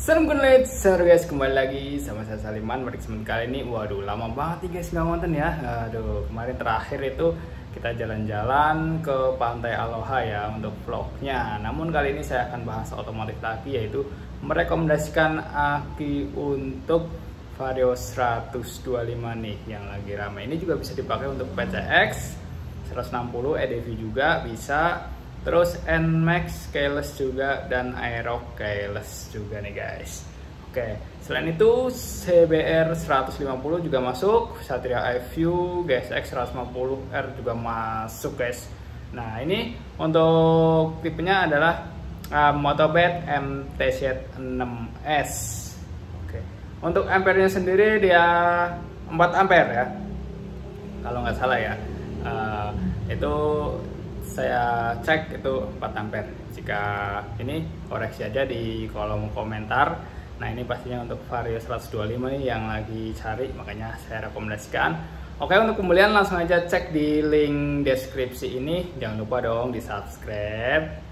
Salam good sorry guys kembali lagi sama saya Saliman. Meriksemen kali ini. Waduh lama banget nih guys nggak ngonten ya. Aduh kemarin terakhir itu kita jalan-jalan ke Pantai Aloha ya untuk vlognya. Namun kali ini saya akan bahas otomotif lagi yaitu Merekomendasikan aki untuk Vario 125 nih yang lagi ramai Ini juga bisa dipakai untuk PCX 160 EDV juga bisa terus Nmax keyless juga dan Aerox keyless juga nih guys. Oke selain itu CBR 150 juga masuk Satria iView GSX 150R juga masuk guys. Nah ini untuk tipenya adalah uh, Motobed MTZ6S oke untuk ampernya sendiri dia 4 ampere ya. Kalau nggak salah ya. Uh, itu saya cek itu 4 ampere. Jika ini koreksi aja di kolom komentar. Nah ini pastinya untuk Vario 125 nih yang lagi cari makanya saya rekomendasikan. Oke untuk pembelian langsung aja cek di link deskripsi ini. Jangan lupa dong di subscribe